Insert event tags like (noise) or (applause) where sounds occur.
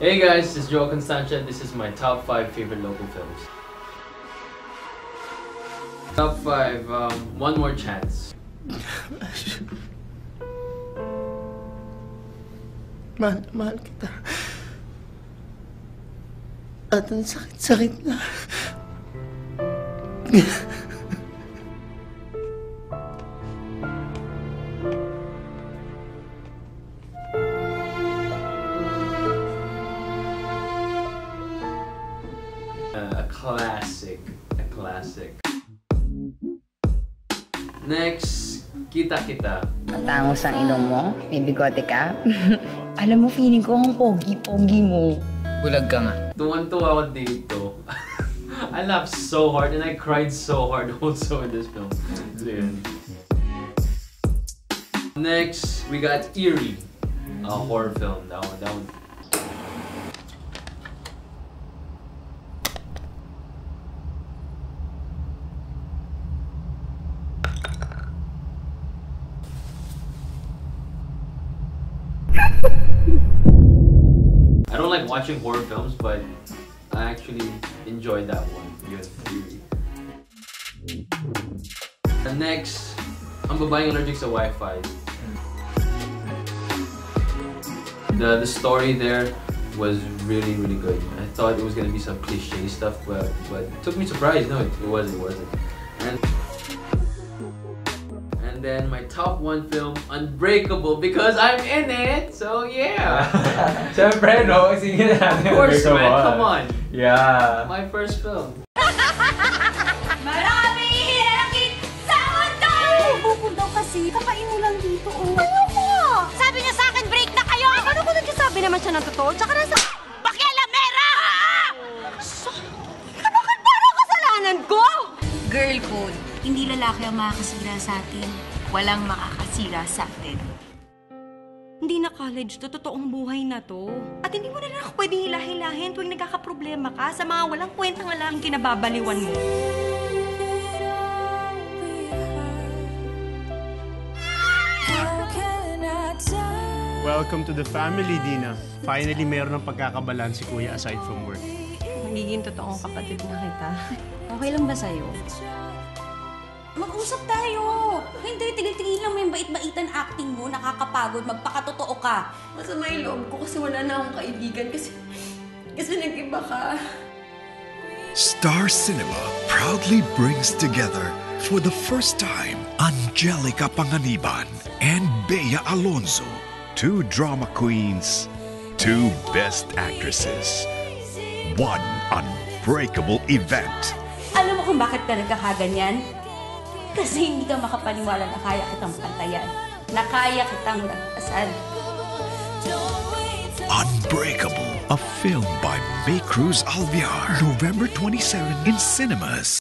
Hey guys, this is Joao Constancia. This is my top 5 favorite local films. Top 5, um, One More Chance. Mahal, mahal kita. At ang sakit-sakit na. Classic. A classic. Next, Kita Kita. Matangos ang ilong mo? May bigote ka? (laughs) Alam mo, feeling ko ang pogi-pogi mo. Bulag ka nga. Tuwan-tuwa ako dito. (laughs) I laughed so hard and I cried so hard (laughs) also in this film. So. Next, we got Eerie, a horror film. That one, that one. I don't like watching horror films, but I actually enjoyed that one. Yun, Eerie. The next, ang babaeng allergic sa Wi-Fi. The the story there was really really good. I thought it was gonna be some cliche stuff, but but it took me surprise. No, it, it wasn't. It wasn't. And and then my top one film, Unbreakable, because I'm in it. So yeah. Siyempre, no? Sige na of course, Come man. on. Come on. Yeah. My first film. Maraming hirakit sa mundo! Bukod daw kasi, kapain mo lang dito, oh. Ayoko! Sabi niya sa akin, break na kayo! Ano kung nagsasabi naman siya ng totoo? Tsaka Hindi lalaki ang makakasira sa atin. Walang makakasira sa atin. Hindi na college to, totoong buhay na to. At hindi mo na lang ako pwedeng hilahilahin tuwing nagkakaproblema ka sa mga walang kwentang alang kinababaliwan mo. Welcome to the family, Dina. Finally, meron ng pagkakabalan si Kuya aside from work. Magiging totoong kapatid na kita. Okay lang ba sa'yo? Mag-usap tayo! Hindi, tigil-tigil lang mo yung bait-baitan acting mo. Nakakapagod, magpakatotoo ka. Masama yung loob ko kasi wala na akong kaibigan kasi... Kasi nag-iba ka. Star Cinema proudly brings together for the first time Angelica Panganiban and Bea Alonzo, two drama queens, two best actresses, one unbreakable event. Alam mo kung bakit ka nagkakaganyan? Kasi hindi ka makapaniwala na kaya kitang pantayan. Na kaya kitang lagpasan. Unbreakable, a film by May Cruz Alviar, November 27 in cinemas.